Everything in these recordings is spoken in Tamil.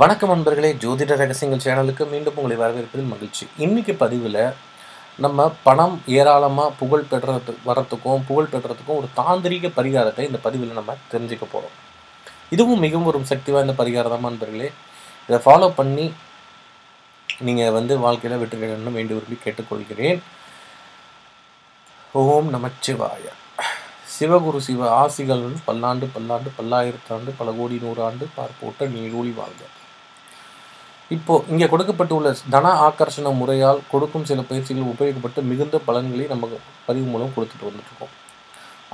வணக்கம் நண்பர்களே ஜோதிட ரகசியங்கள் சேனலுக்கு மீண்டும் உங்களை வரவேற்பதில் மகிழ்ச்சி. இன்றைக்கி பதிவில் நம்ம பணம் ஏராளமாக புகழ் பெற்றது வரத்துக்கும் புகழ் பெற்றதுக்கும் ஒரு தாந்திரிக பரிகாரத்தை இந்த பதிவில் நம்ம தெரிஞ்சுக்க போகிறோம் இதுவும் மிகவும் ஒரு சக்தி வாய்ந்த பரிகாரம் தான் நண்பர்களே. இதை ஃபாலோ பண்ணி நீங்கள் வந்து வாழ்க்கையில் வெற்றி பெறணும்னு வேண்டி விரும்பி கேட்டுக்கொள்கிறேன். ஓம் நமச்சிவாய. சிவகுரு சிவ ஆசிகள் பல்லாண்டு பல்லாண்டு பல்லாயிரத்தாண்டு பல கோடி நூறாண்டு பார்ப்போட்ட நீடூழி வாழ்க. இப்போ இங்கே கொடுக்கப்பட்டுள்ள தன ஆக்கர்ஷண முறையால் கொடுக்கும் சில பயிற்சிகள் உபயோகப்பட்டு மிகுந்த பலன்களை நம்ம பதிவு மூலம் கொடுத்துட்டு வந்துட்டுருக்கோம்.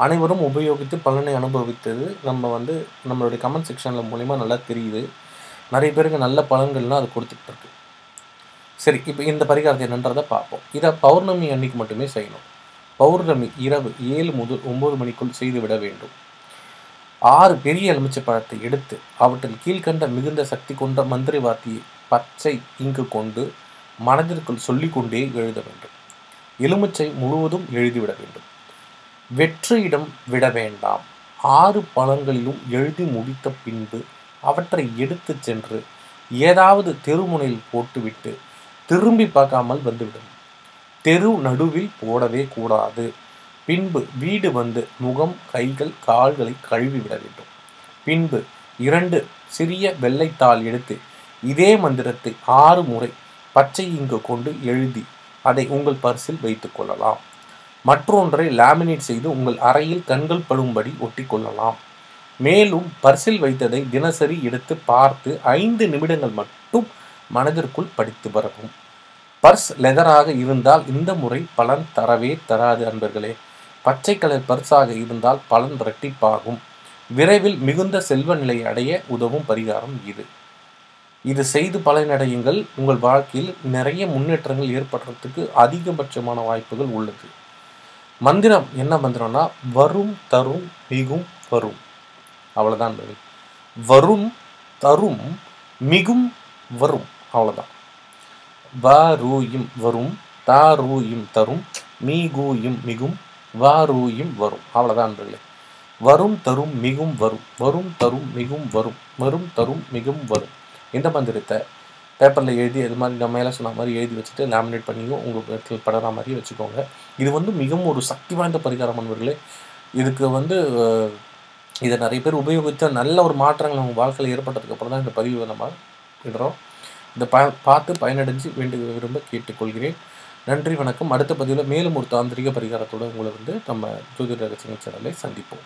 அனைவரும் உபயோகித்து பலனை அனுபவித்தது நம்ம வந்து நம்மளுடைய கமெண்ட் செக்ஷனில் மூலிமா நல்லா தெரியுது. நிறைய பேருக்கு நல்ல பலன்கள்லாம் அது கொடுத்துட்டு இருக்கு சரி இப்போ இந்த பரிகாரத்தை என்னன்றதை பார்ப்போம். இதை பௌர்ணமி அன்னைக்கு மட்டுமே செய்யணும். பௌர்ணமி இரவு ஏழு முதல் ஒம்பது மணிக்குள் செய்துவிட வேண்டும். ஆறு பெரிய எலுமிச்சை பழத்தை எடுத்து அவற்றில் கீழ்கண்ட மிகுந்த சக்தி கொண்ட மந்திரி வார்த்தையை பச்சை இங்கு கொண்டு மனதிற்குள் சொல்லிக்கொண்டே எழுத வேண்டும். எலுமிச்சை முழுவதும் எழுதிவிட வேண்டும். வெற்றியிடம் விட வேண்டாம். ஆறு பழங்களிலும் எழுதி முடித்த பின்பு அவற்றை எடுத்து சென்று ஏதாவது தெருமுனையில் போட்டுவிட்டு திரும்பி பார்க்காமல் வந்துவிடும். தெரு நடுவில் போடவே கூடாது. பின்பு வீடு வந்து முகம் கைகள் கால்களை கழுவி விட வேண்டும். பின்பு இரண்டு சிறிய வெள்ளைத்தாள் எடுத்து இதே மந்திரத்தை ஆறு முறை பச்சை இங்கு கொண்டு எழுதி அதை உங்கள் பர்சில் வைத்து கொள்ளலாம். மற்றொன்றை லேமினேட் செய்து உங்கள் அறையில் கண்கள் படும்படி ஒட்டிக்கொள்ளலாம் மேலும் பர்சில் வைத்ததை தினசரி எடுத்து பார்த்து ஐந்து நிமிடங்கள் மட்டும் மனதிற்குள் படித்து வரவும். பர்ஸ் லெதராக இருந்தால் இந்த முறை பலன் தரவே தராது அன்பர்களே. பச்சை கலர் பர்ஸாக இருந்தால் பலன் இரட்டிப்பாகும். விரைவில் மிகுந்த செல்வ நிலை அடைய உதவும் பரிகாரம் இது. இது செய்து பலனடையுங்கள். உங்கள் வாழ்க்கையில் நிறைய முன்னேற்றங்கள் ஏற்படுறதுக்கு அதிகபட்சமான வாய்ப்புகள் உள்ளது. மந்திரம் என்ன மந்திரம்னா வரும் தரும் மிகும் வரும். அவ்வளோதான் நண்பர்களே. வரும் தரும் மிகும் வரும். அவ்வளோதான் வரூயும் வரும் தாரூயும் தரும் மீகூயும் மிகும் வாரூயும் வரும். அவ்வளோதான் நண்பர்களே வரும் தரும் மிகும் வரும். வரும் தரும் மிகும் வரும். வரும் தரும் மிகும் வரும். இந்த மந்திரத்தை பேப்பரில் எழுதி அது மாதிரி நம்ம மேலே சொன்ன மாதிரி எழுதி வச்சுட்டு லேமினேட் பண்ணியும் உங்கள் இடத்துல படுற மாதிரி வச்சுக்கோங்க. இது வந்து மிகவும் ஒரு சக்தி வாய்ந்த பரிகாரம் நண்பர்களே இதுக்கு வந்து இதை நிறைய பேர் உபயோகித்த நல்ல ஒரு மாற்றங்கள் அவங்க வாழ்க்கையில் ஏற்பட்டதுக்கப்புறம் தான் இந்த பதிவு நம்ம விடுறோம் இதை ப பார்த்து பயனடைஞ்சு வேண்டு விரும்ப கேட்டுக்கொள்கிறேன். நன்றி வணக்கம். அடுத்த பதிவில் மேலும் ஒரு தாந்திரிக பரிகாரத்தோடு உங்களை வந்து நம்ம ஜோதிட ரகசிய சேனலை சந்திப்போம்.